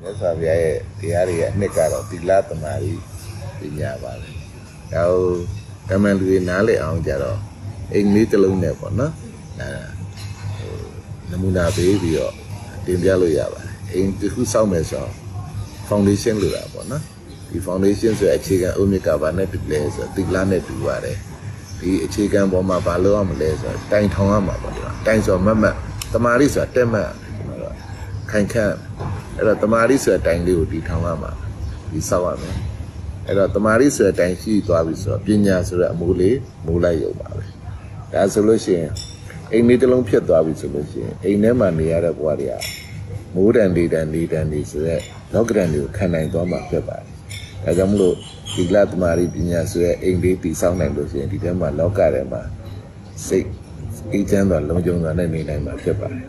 မြတ်စွာဘုရားရဲ့တရားတွေရဲ့အနှစ်ကတော့သီလသမာဓိပညာပါပဲဒါဟိုကမ္မလူတွေနားလည်အောင်ကြတော့အိမ်လေးတစ်လုံးနဲ့ပေါ့နော်အဲဟိုနမူနာပေးပြီးတော့တင်ပြလို့ရပါတယ်အိမ်တစ်ခုစောင့်မယ်ဆိုတော့ foundation လို့တာပေါ့နော်ဒီ foundation ဆိုအခြေခံအုတ်မြစ်ကဘာနဲ့တူလဲဆိုတော့သီလနဲ့တူပါတယ်ဒီအခြေခံပေါ်မှာဘာလုပ်ရမလဲဆိုတော့တိုင်ထောင်ရမှာပေါ့ဒီမှာတိုင်ဆိုတော့မတ်မတ်တမာရီဆိုတာတက်မတ်ကျွန်တော်တို့ခိုင်ခန့် အဲ့တော့တမာရီဆိုတဲ့တိုင်လေးကိုဒီထောင်ရမှာဒီဆောက်ရမယ်အဲ့တော့တမာရီဆိုတဲ့တိုင်ရှိသွားပြီဆိုတော့ပညာဆိုတဲ့အမိုးလေးမိုးလိုက်ရုံပါပဲဒါဆိုလို့ရှိရင်အိမ်လေးတစ်လုံးဖြစ်သွားပြီဆိုလို့ရှိရင်အိမ်ထဲမှာနေရတဲ့ဘဝတွေကမိုးတန်လေးတန်လေးတန်လေးဆိုရက်လောကဒန်တွေကိုခံနိုင်သွားမှာဖြစ်ပါတယ်။ဒါကြောင့်မလို့ဒီလသမารီပညာဆိုရက်အိမ်လေးတည်ဆောက်နိုင်လို့ရှိရင်ဒီထဲမှာလောကထဲမှာစိတ်အေးချမ်းစွာလုံခြုံစွာနဲ့နေနိုင်မှာဖြစ်ပါတယ်